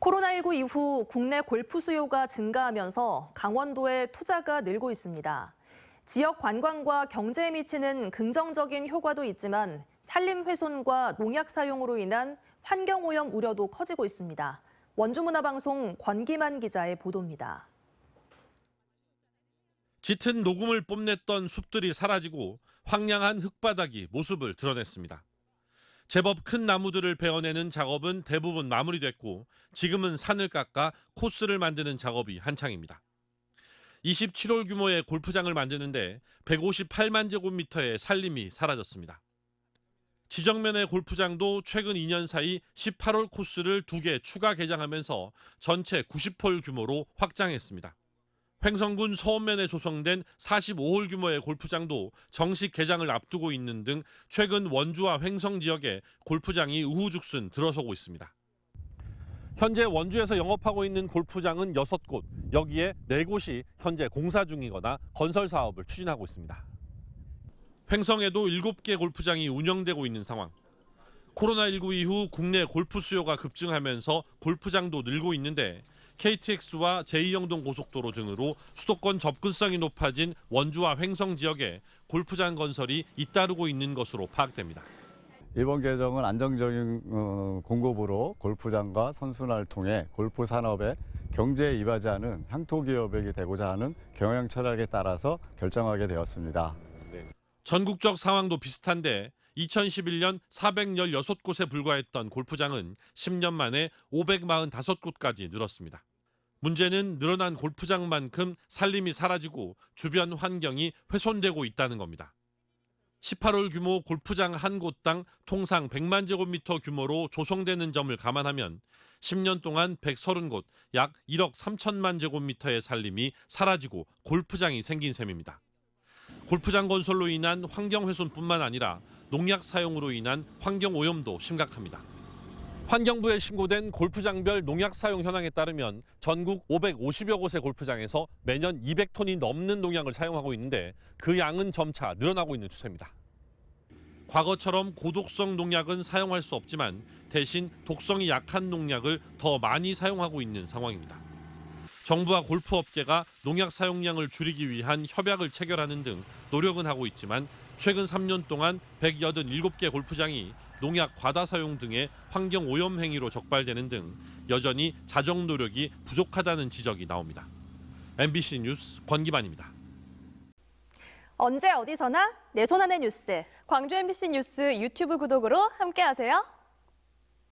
코로나19 이후 국내 골프 수요가 증가하면서 강원도의 투자가 늘고 있습니다. 지역 관광과 경제에 미치는 긍정적인 효과도 있지만 산림 훼손과 농약 사용으로 인한 환경 오염 우려도 커지고 있습니다. 원주문화방송 권기만 기자의 보도입니다. 짙은 녹음을 뽐냈던 숲들이 사라지고 황량한 흙바닥이 모습을 드러냈습니다. 제법 큰 나무들을 베어내는 작업은 대부분 마무리됐고 지금은 산을 깎아 코스를 만드는 작업이 한창입니다. 27홀 규모의 골프장을 만드는데 158만 제곱미터의 산림이 사라졌습니다. 지정면의 골프장도 최근 2년 사이 18홀 코스를 2개 추가 개장하면서 전체 90홀 규모로 확장했습니다. 횡성군 서원면에 조성된 45홀 규모의 골프장도 정식 개장을 앞두고 있는 등 최근 원주와 횡성 지역에 골프장이 우후죽순 들어서고 있습니다. 현재 원주에서 영업하고 있는 골프장은 6곳, 여기에 4곳이 현재 공사 중이거나 건설 사업을 추진하고 있습니다. 횡성에도 7개 골프장이 운영되고 있는 상황. 코로나19 이후 국내 골프 수요가 급증하면서 골프장도 늘고 있는데 KTX와 제2영동 고속도로 등으로 수도권 접근성이 높아진 원주와 횡성 지역에 골프장 건설이 잇따르고 있는 것으로 파악됩니다. 이번 개정은 안정적인 어, 공급으로 골프장과 선순환을 통해 골프 산업의 경제에 않은 향토 기업에게 되고자 하는 경영 철학에 따라서 결정하게 되었습니다. 전국적 상황도 비슷한데 2011년 416곳에 불과했던 골프장은 10년 만에 545곳까지 늘었습니다. 문제는 늘어난 골프장만큼 산림이 사라지고 주변 환경이 훼손되고 있다는 겁니다. 18홀 규모 골프장 한 곳당 통상 100만 제곱미터 규모로 조성되는 점을 감안하면 10년 동안 130곳, 약 1억 3천만 제곱미터의 산림이 사라지고 골프장이 생긴 셈입니다. 골프장 건설로 인한 환경 훼손뿐만 아니라 농약 사용으로 인한 환경 오염도 심각합니다. 환경부에 신고된 골프장별 농약 사용 현황에 따르면 전국 550여 곳의 골프장에서 매년 200톤이 넘는 농약을 사용하고 있는데 그 양은 점차 늘어나고 있는 추세입니다. 과거처럼 고독성 농약은 사용할 수 없지만 대신 독성이 약한 농약을 더 많이 사용하고 있는 상황입니다. 정부와 골프업계가 농약 사용량을 줄이기 위한 협약을 체결하는 등 노력은 하고 있지만 최근 3년 동안 187개 골프장이 농약 과다 사용 등의 환경 오염 행위로 적발되는 등 여전히 자정 노력이 부족하다는 지적이 나옵니다. MBC 뉴스 권기만입니다. 언제 어디서나 내 손 안의 뉴스. 광주 MBC 뉴스 유튜브 구독으로 함께하세요.